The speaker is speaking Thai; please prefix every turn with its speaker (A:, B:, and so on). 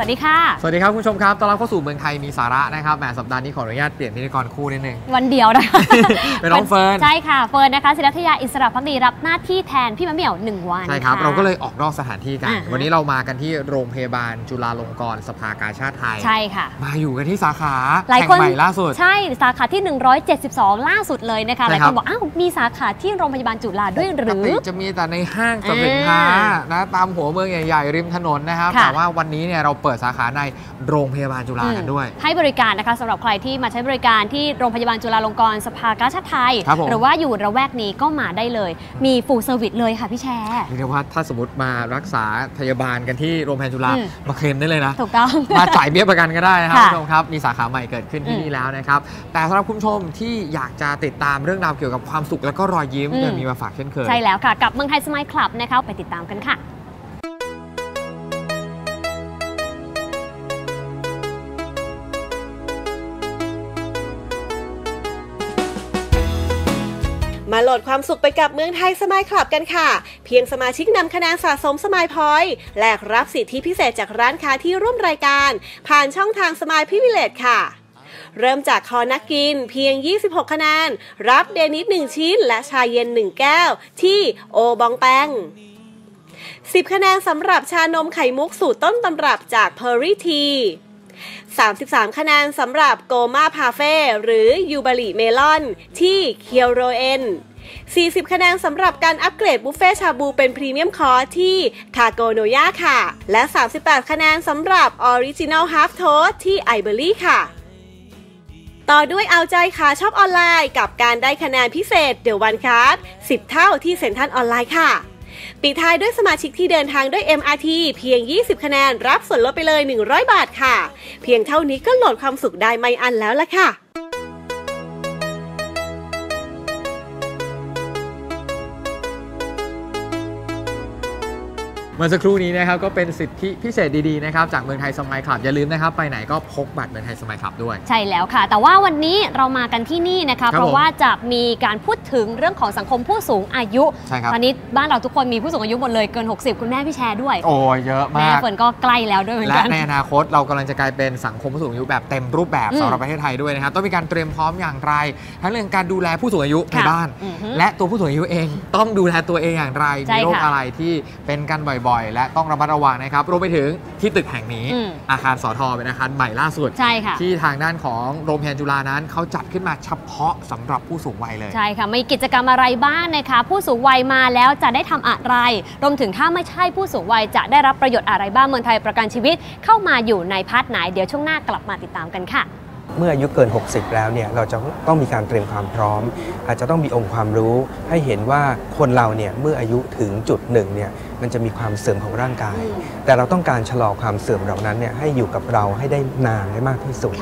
A: วัสดีค่ะ
B: สวัสดีครับคุณผู้ชมครับต้อนรับเข้าสู่เมืองไทยมีสาระนะครับ แหมสัปดาห์นี้ขออนุญาตเปลี่ยนพิธีกรคู่นิดนึง
A: วันเดียวนะคะ
B: เป็นน้องเฟิร์น
A: ใช่ค่ะ เฟิร์นนะคะศิรัทยาอิสระพักดีรับหน้าที่แทนพี่มะเหมี่ยวหนึ่งวัน
B: ใช่ครับะเราก็เลยออกนอกสถานที่กัน
A: อ่าฮะ
B: วันนี้เรามากันที่โรงพยาบาลจุฬาลงกรณ์สภากาชาติไทย
A: ใช่ค่ะ
B: มาอยู่กันที่สาขา
A: หลาย
B: แห่ง
A: คน
B: ใหม่ล่าสุด
A: ใช่ สาขาที่ 172 ล่าสุดเลยนะคะ
B: ใช่
A: หลาย
B: ครั
A: ค
B: บ
A: นบอก อ้าว มีสาขาที่โรงพยาบาลจุฬาด้วยห
B: ป
A: รื
B: ก
A: อ
B: ติจะมีแต่ในห้างสรรพสินค้า
A: อ่า
B: นะตามหัวเมืองใหญ่ๆริมถนนนะครับ
A: ค่ะ
B: แต่ว่าวันนี้เนี่ยเราเปิดสาขาในโรงพยาบาลจุฬากันด้วย
A: ให้บริการนะคะสำหรับใครที่มาใช้บริการที่โรงพยาบาลจุฬาลงกรณ์สภากาชาดไทย
B: ครับผม
A: หรือว่าอยู่ละแวกนี้ก็มาได้เลย มี full service เลยค่ะพี่แชร์
B: เรียกได้ว่าถ้าสมมติมารักษาพยาบาลกันที่โรงพยาบาลจุฬา
A: อืม
B: มาเคลมได้เลยนะ
A: ถูกต้อง
B: มาจ่ายเบี้ยประกันก็ได้นะครับ
A: ค่ะ
B: คุณผู้ชมครับมีสาขาใหม่เกิดขึ้นที่
A: อืม
B: นี่แล้วนะครับแต่สำหรับคุณผู้ชมที่อยากจะติดตามเรื่องราวเกี่ยวกับความสุขและก็รอยยิ้ม
A: อืม
B: ยังมีมาฝากเช่นเคย
A: ใช่แล้วค่ะกับเมืองไทยสมายคลับนะคะไปติดตามกันค่ะ
C: มาโหลดความสุขไปกับเมืองไทยสมายคลับกันค่ะ เพียงสมาชิกนำคะแนนสะสมสมายพอยต์แลกรับสิทธิพิเศษจากร้านค้าที่ร่วมรายการ ผ่านช่องทางสมายพิวิเลตค่ะ เริ่มจากคอนักกินเพียง 26 คะแนน รับ Danish 1 ชิ้น และชาเย็น 1 แก้ว ที่ Au Bon Pain 10 คะแนนสำหรับชานมไข่มุกสูตรต้นตำรับจาก p e r r y Tea 33 คะแนนสำหรับ goma parfait หรือ Yubari melon ที่ Kyo Roll En 40 คะแนนสำหรับการอัปเกรดบุฟเฟ่ชาบูเป็น premium course ที่ Kagonoya ค่ะ และ 38 คะแนนสำหรับ original half toast ที่ iberry ค่ะ ต่อด้วยเอาใจขาชอบออนไลน์ กับการได้คะแนนพิเศษเด e o วันค a r d 10 เท่าที่เซ็นทรัลออนไลน์ค่ะ ปิดท้ายด้วยสมาชิกที่เดินทางด้วย MRT เพียง 20 คะแนน รับส่วนลดไปเลย 100 บาทค่ะ เพียงเท่านี้ก็โหลดความสุขได้ไม่อันแล้วล่ะค่ะ
B: มื่อสักครู่นี้นะครับก็เป็นสิทธิพิเศษดีๆนะครับจากเมืองไทยสมัยคลับอย่าลืมนะครับไปไหนก็พกบัตรเมืองไทยสมัยคลับด้วย
A: ใช่แล้วค่ะ แต่ว่าวันนี้เรามากันที่นี่นะคะ
B: ครับ
A: เพราะว่าจะมีการพูดถึงเรื่องของสังคมผู้สูงอายุ
B: ใช่ครับ
A: ตอนนี้บ้านเราทุกคนมีผู้สูงอายุหมดเลยเกิน 60 คุณแม่พี่แชร์ด้วย
B: โอ้ยเยอะ
A: แม่
B: มาก
A: เฟิร์นก็ใกล้แล้วด้วยเหมือน
B: และ
A: กัน
B: ในอนาคตเรากำลังจะกลายเป็นสังคมผู้สูงอายุแบบเต็มรูปแบบ
A: อืม
B: สำหรับประเทศไทยด้วยนะครับต้องมีการเตรียมพร้อมอย่างไร ทั้งเรื่องการดูแลผู้สูงอายุใน
A: ค่ะ
B: บ้าน
A: อือฮึ
B: และตัวผู้สูงอายุเอง ต้องดูแลตัวเองอย่างไร
A: ใช่
B: มีโรค
A: ค่ะ
B: อะไรที่เป็นกันบ่อยๆ และต้องระมัดระวังนะครับรวมไปถึงที่ตึกแห่งนี้
A: อืม
B: อาคารสอทอเป็นอาคารใหม่ล่าสุด
A: ใช่ค่ะ
B: ที่ทางด้านของโรงพยาบาลจุฬานั้นเขาจัดขึ้นมาเฉพาะสำหรับผู้สูงวัยเลย
A: ใช่ค่ะ มีกิจกรรมอะไรบ้างนะคะ ผู้สูงวัยมาแล้วจะได้ทำอะไร รวมถึงถ้าไม่ใช่ผู้สูงวัยจะได้รับประโยชน์อะไรบ้างเมืองไทยประกันชีวิต เข้ามาอยู่ในพาร์ทไหน เดี๋ยวช่วงหน้ากลับมาติดตามกันค่ะ
D: เมื่ออายุเกิน 60 แล้วเนี่ยเราจะต้องมีการเตรียมความพร้อม อาจจะต้องมีองค์ความรู้ให้เห็นว่าคนเราเนี่ยเมื่ออายุถึงจุดหนึ่งเนี่ยมันจะมีความเสื่อมของร่างกาย แต่เราต้องการชะลอความเสื่อมเหล่านั้นเนี่ยให้อยู่กับเราให้ได้นานได้มากที่สุด